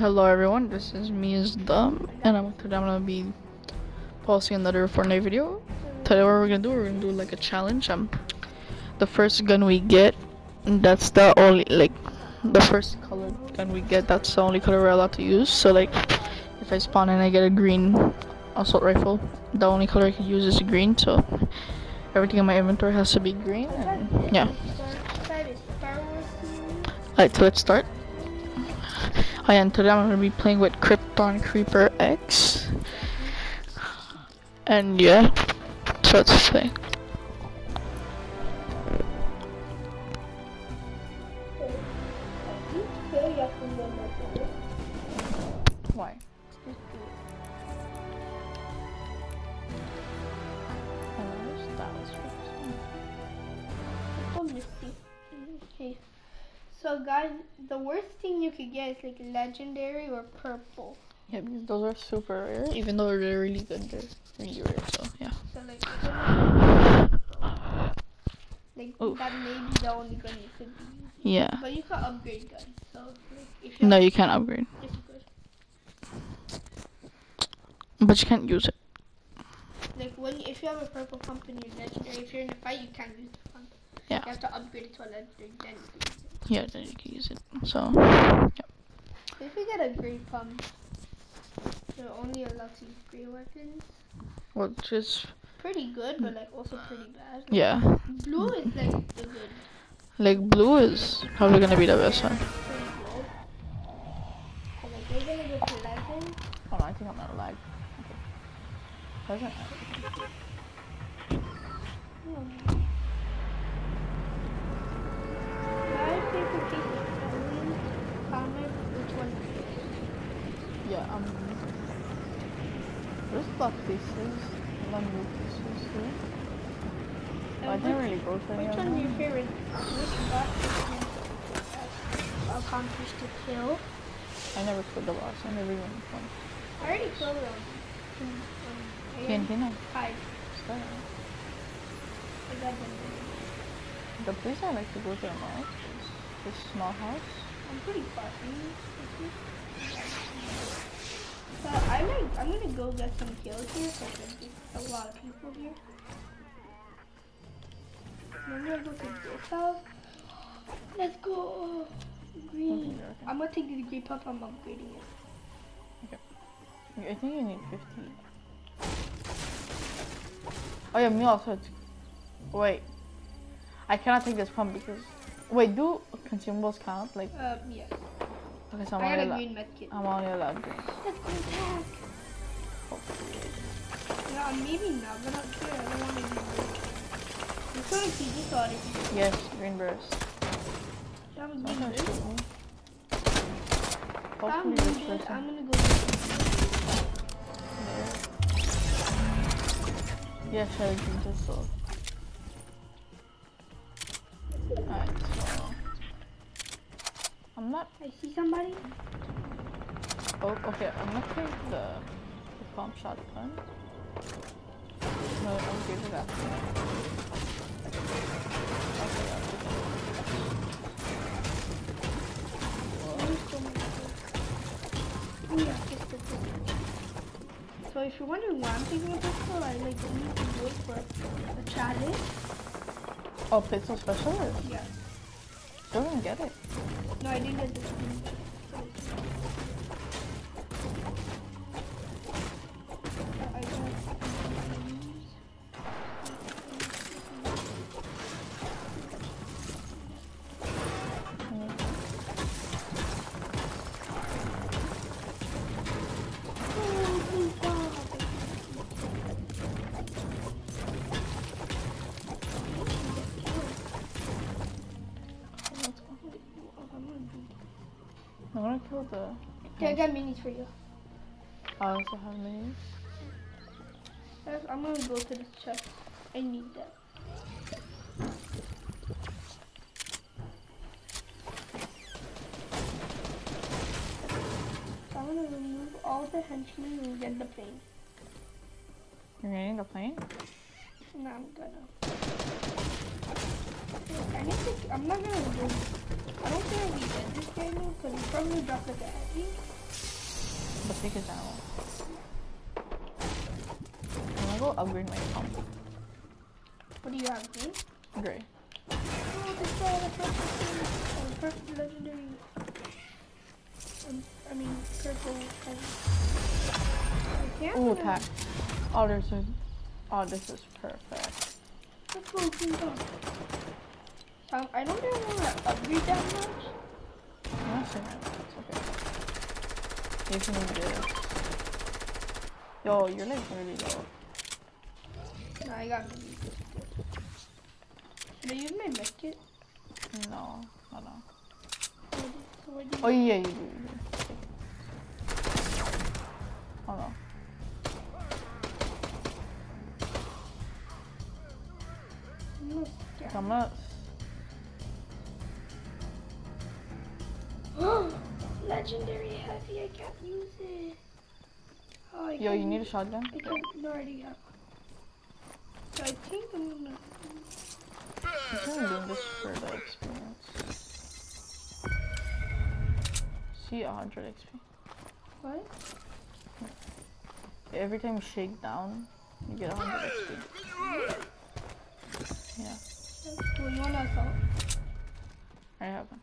Hello everyone, this is me as Dumb, and I'm today I'm gonna be posting another Fortnite video. Today what we're gonna do, we're gonna do like a challenge. Um, the first gun we get, that's the only like the first color gun we get. That's the only color we're allowed to use. So like, if I spawn and I get a green assault rifle, the only color I can use is green. So everything in my inventory has to be green. And, yeah. Alright, so let's start. Oh yeah, and today I'm gonna be playing with Krypton Creeper X. And yeah, so let's play. Why? Oh, okay. So guys, the worst thing you could get is like legendary or purple. Yeah, because those are super rare, even though they're really good, they're really rare, so yeah. So like, like Oof. that may be the only gun you could be using. Yeah. But you can upgrade guns. So like, if you No, you can't upgrade. Yes, you. But you can't use it. Like when if you have a purple pump in your legendary, if you're in a fight, you can't use pump. Yeah. You have to upgrade it to a legendary, then you can use it. Yeah, then you can use it. So, If you get a grey pump, you're only allowed to use grey weapons. which is, Pretty good, but like also pretty bad. yeah. Blue is like the good. Like, blue is probably gonna be the best one. Pretty good. Like we're gonna go to legend. Oh I think I'm not lag. Okay. Doesn't Guys, if you keep which one. Yeah, um. There's black pieces, non pieces here. I didn't which- really go for any Which one's your favorite? Which boss you accomplished to kill? I never killed the boss, I never even won. I already killed them. Um, got TNT five. Got. The place I like to go to most is this small house. I'm pretty far from. So I might, I'm gonna go get some kills here because there's a lot of people here. I'm gonna go to this house. Let's go. Green. Okay, okay. I'm gonna take the green pump. I'm upgrading it. Okay. I think you need 50. Oh yeah, me also. Wait. I cannot take this pump because... Wait, do consumables count? Like, Uh, yeah. okay, so I'm I got only, a allowed, green med kit. I'm only allowed green. Let's go attack. No, maybe not, but I'm sure I don't want to do this. I'm trying to keep this already. Yes, green burst. I'm Not green gonna this. I'm Hopefully green this this. I'm gonna go. there. Yeah, sure, green pistol. Not... I see somebody. Oh, okay, I'm not taking the, the pump shotgun. No, I'll give it after. Okay, Oh, yeah, just pistol. So if you're wondering why I'm taking a pistol, I like need to wait for a challenge. take- Oh, pistol specialist? Yeah. Still didn't get it. No, I didn't get this one. I'm gonna kill the... Okay, I got minis for you. Oh, I also have minis. Guys, I'm gonna go to this chest. I need that. I'm gonna remove all the henchmen and get the plane. You're getting the plane? No, I'm gonna. I need to. I'm not gonna do. I don't think I'll be dead this game because we probably dropped like a heavy. But take his animal. I'm gonna go upgrade my pump. What do you have, green? Gray. Oh, this guy had a perfect, oh, perfect legendary. Um, I mean, purple. of- I can't Ooh, attack. Oh, there's a. Oh, this is perfect. Let's go, green dog. Um, I don't really want to upgrade that much. Not that. It's okay. You can do this. Yo, you're like really low. No, I got me. Should I use my medkit? No, no, no. So what do you Oh yeah, you do. You do. No, yeah. I'm not. Legendary heavy, I can't use it. Oh, I Yo, can't you need a shotgun? I can't, no, already have. So I think I'm gonna. I'm kind of doing this for the experience. See, 100 XP. What? Every time you shake down, you get 100 XP. You wanna assault? I have one.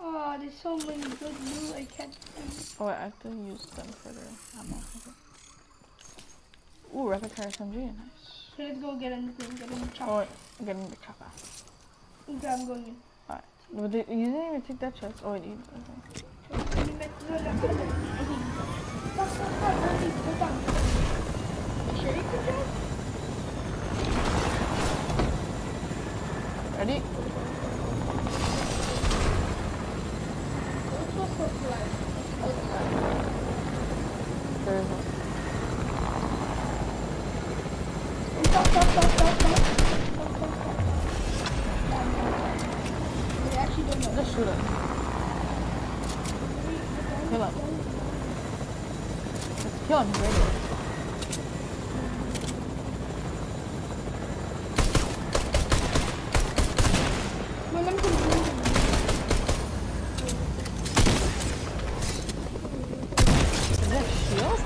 Oh, there's so many good loot. I can't. Oh, I have to use them for the ammo. Okay. Ooh, rapid fire SMG, nice. So let's go get in the thing, get in the Oh, chopper. wait, I'm getting the chopper. Okay, I'm going in. Alright. But they, you didn't even take that chest. Oh, wait, you no. Okay. Sure you can jump? Ready? Let's go so fly. There's a... Stop, stop, stop, stop, stop. Stop, stop, stop. We actually don't know. Just shoot him. Kill him. Let's kill him, he's ready. Well, let me come here. Is that shield?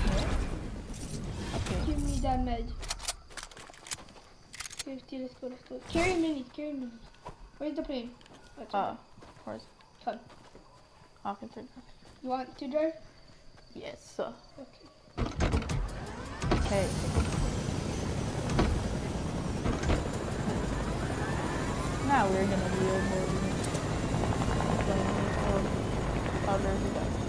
Okay. Give med. 50, let's go, let's go. Carry minis, carry minis. Where's the plane? That's Uh, where's... Come. I can take. You want to drive? Yes, sir. Okay. Hey. Now we're gonna be able to... Oh, there's a guy.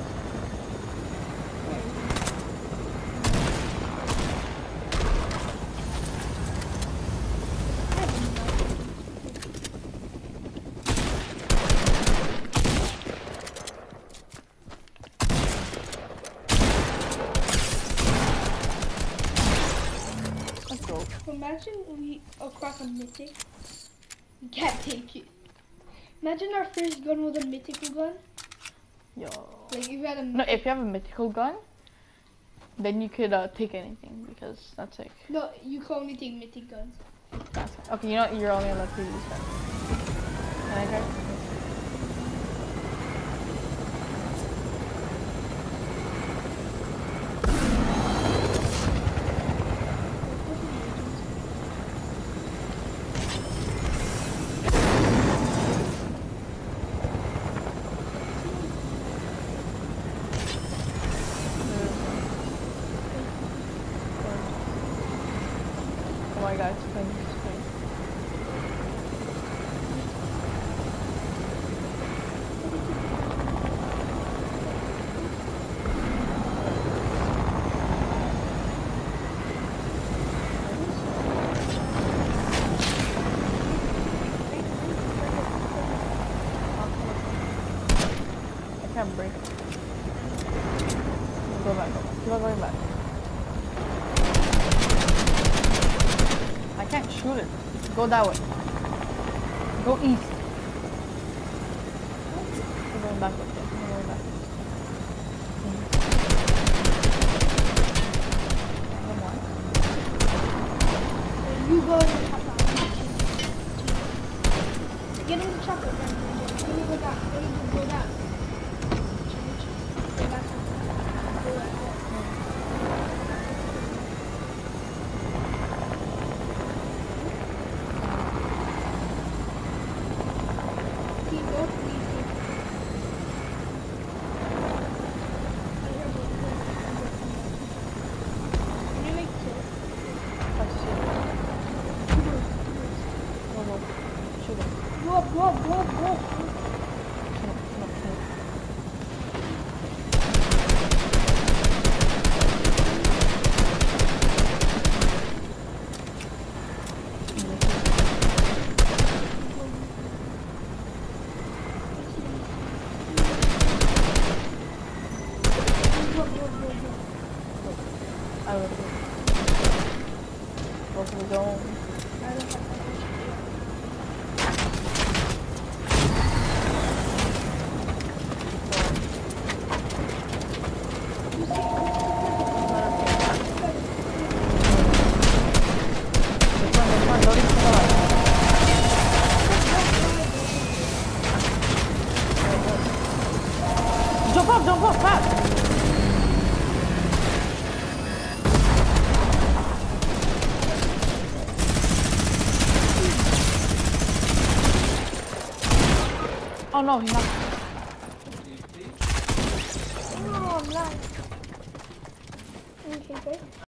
Let's go. Imagine we across a mythic. We can't take it. Imagine our first gun was a mythical gun. Yo. Like if you had a No, if you have a mythical gun, then you could uh, take anything because that's like no, you can only take mythic guns. that's okay. You know what? You're only allowed to use that. Can I try? Oh my screen. I can't break. Go back, go back. Keep on going back. I can't shoot it. Go that way. Go east. Keep going backwards. conclusão. Jump up, jump up, fast! Oh no.